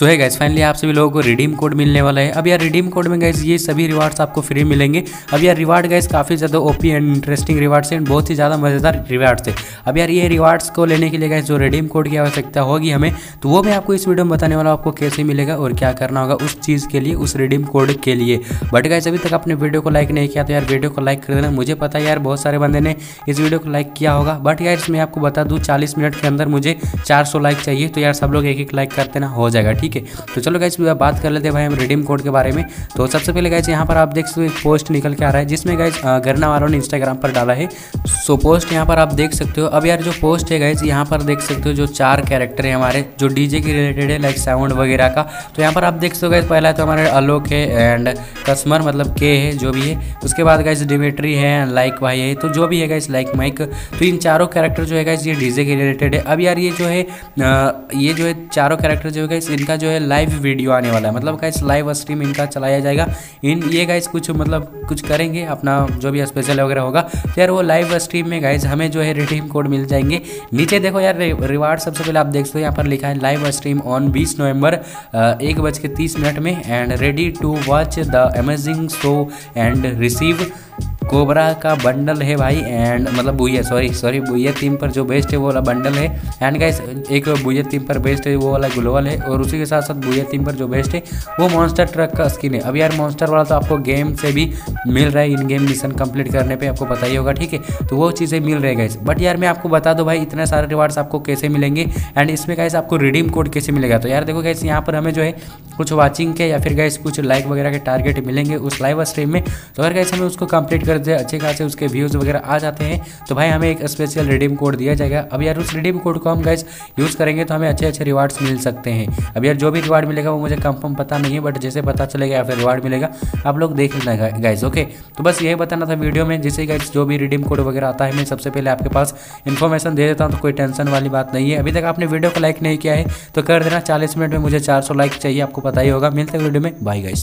सो है guys finally आप सभी लोगों को रिडीम कोड मिलने वाला है। अब यार रिडीम कोड में गाइस ये सभी रिवार्ड्स आपको फ्री मिलेंगे। अब यार रिवार्ड गाइस काफ़ी ज़्यादा ओपी एंड इंटरेस्टिंग रिवार्ड्स हैं। बहुत ही ज़्यादा मज़ेदार रिवार्ड्स है। अब यार, ये रिवार्ड्स को लेने के लिए गाइस जो रिडीम कोड की आवश्यकता होगी हमें तो वो मैं आपको इस वीडियो में बताने वाला आपको कैसे मिलेगा और क्या करना होगा उस चीज़ के लिए, उस रिडीम कोड के लिए। बट गाइस अभी तक अपने वीडियो को लाइक नहीं किया तो यार वीडियो को लाइक कर देना। मुझे पता है यार, बहुत सारे बंदे ने इस वीडियो को लाइक किया होगा। बट यार मैं आपको बता दूँ, चालीस मिनट के अंदर मुझे चार सौ लाइक चाहिए तो यार सब लोग एक एक लाइक करते ना हो जाएगा, ठीक है। तो चलो गाइज़ बात कर लेते हैं भाई हम रिडीम कोड के बारे में। तो सबसे पहले गाइज़ यहाँ पर आप देख सकते हो, एक पोस्ट निकल के आ रहा है, जिसमें गाइज़ गरना वालों ने इंस्टाग्राम पर डाला है। सो पोस्ट यहाँ पर आप देख सकते हो। अब यार जो पोस्ट है गाइज़ यहाँ पर देख सकते हो जो चार कैरेक्टर है हमारे, जो डीजे के रिलेटेड है लाइक साउंड वगैरह का। तो यहाँ पर आप देख सकते हो गाइज़ पहला तो हमारे आलोक है एंड कस्टमर मतलब के है, जो भी है। उसके बाद गाइज़ डिमेट्री है लाइक भाई है तो जो भी है गाइज़ लाइक माइक तो इन चारों कैरेक्टर जो है गाइज़ ये डीजे के रिलेटेड है। अब यार ये जो है ये जो है चारों कैरेक्टर जो है गाइज़ इनका जो है लाइव वीडियो आने वाला है। मतलब गाइस लाइव स्ट्रीम इनका चलाया जाएगा। इन, ये गाइस कुछ मतलब कुछ करेंगे, अपना जो भी स्पेशल वगैरह होगा। तो यार वो लाइव स्ट्रीम में गाइस हमें जो है रिडीम कोड मिल जाएँगे। नीचे देखो यार रिवार्ड सबसे पहले आप देख सकते हो, यहाँ पर लिखा है लाइव स्ट्रीम ऑन बीस नवंबर एक बज के तीस मिनट में and ready to watch the amazing show and receive cobra का बंडल है भाई एंड मतलब booyah sorry sorry booyah team पर जो बेस्ट है वो वाला बंडल है। एंड गाइस एक बुया टीम पर बेस्ट है वो वाला ग्लोबल है, और उसी के साथ साथ बुया टीम पर जो बेस्ट है, वो मॉन्स्टर ट्रक का स्किन है। अब यार मॉन्स्टर वाला तो आपको गेम से भी मिल रहा है इन गेम मिशन कंप्लीट करने पर आपको पता ही होगा, ठीक है? तो वो चीज़ें मिल रही है गाइस बट यार मैं आपको बता दो भाई, इतने सारे रिवार्ड्स आपको कैसे मिलेंगे एंड इसमें गाइस आपको रिडीम कोड कैसे मिलेगा? तो यार देखो गाइस यहाँ पर हमें जो है, कुछ वॉचिंग के या फिर गाइस कुछ लाइक वगैरह के टारगेट मिलेंगे उस लाइव स्ट्रीम में। तो अगर गाइस हमें उसको कंप्लीट कर दे अच्छे खासे उसके व्यूज़ वगैरह आ जाते हैं। तो भाई हमें एक स्पेशल रिडीम कोड दिया जाएगा। अब यार उस रिडीम कोड को हम गैस यूज़ करेंगे तो हमें अच्छे अच्छे रिवार्ड्स मिल सकते हैं। अब यार जो भी रिवार्ड मिलेगा वो मुझे कंफर्म पता नहीं है बट जैसे पता चलेगा या फिर रिवार्ड मिलेगा, आप लोग देख लेना गाइज़ ओके तो बस यही बताना था वीडियो में, जैसे गाइज़ जो भी रिडीम कोड वगैरह आता है, मैं सबसे पहले आपके पास इन्फॉर्मेशन दे देता हूँ तो कोई टेंशन वाली बात नहीं है। अभी तक आपने वीडियो को लाइक नहीं किया है तो कर देना, चालीस मिनट में मुझे चार सौ लाइक चाहिए, आपको पता ही होगा। मिलते वीडियो में। By guys